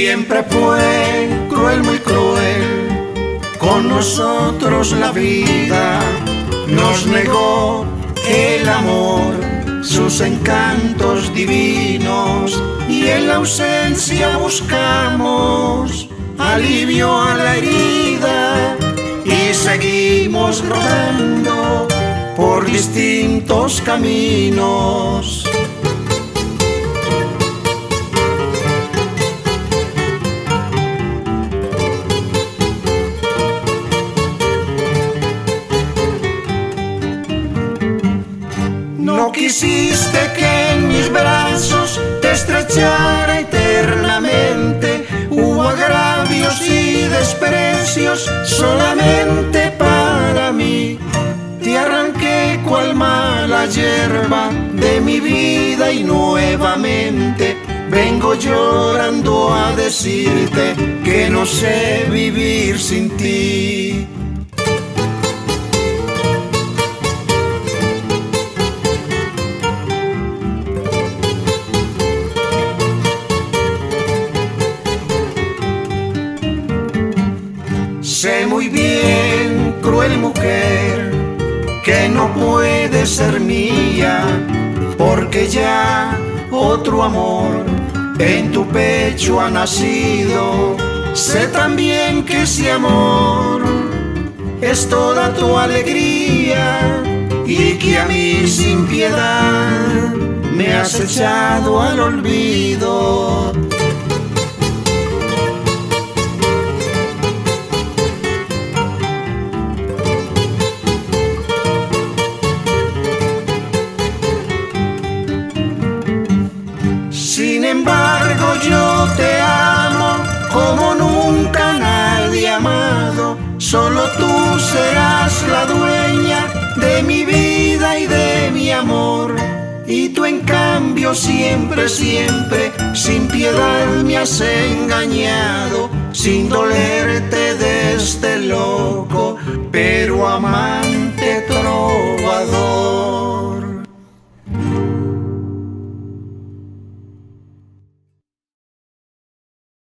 Siempre fue cruel, muy cruel, con nosotros la vida nos negó el amor, sus encantos divinos y en la ausencia buscamos alivio a la herida y seguimos rodando por distintos caminos. No quisiste que en mis brazos te estrechara eternamente. Hubo agravios y desprecios solamente para mí. Te arranqué cual mala hierba de mi vida y nuevamente vengo llorando a decirte que no sé vivir sin ti. Sé muy bien, cruel mujer, que no puede ser mía, porque ya otro amor en tu pecho ha nacido. Sé también que ese amor es toda tu alegría y que a mí sin piedad me has echado al olvido. Embargo yo te amo como nunca nadie amado. Solo tú serás la dueña de mi vida y de mi amor. Y tú en cambio siempre, siempre, sin piedad me has engañado, sin dolerte desde lo